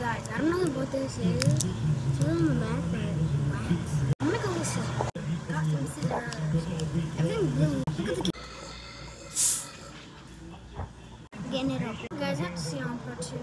guys, I don't know what this is. It's really on the back, but wax. I'm gonna go with scissors. Got some scissors. Everything's blue. Look at the Getting it up. You Guys, have to see on part two.